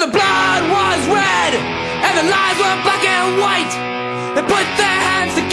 The blood was red, and the lies were black and white. They put their hands.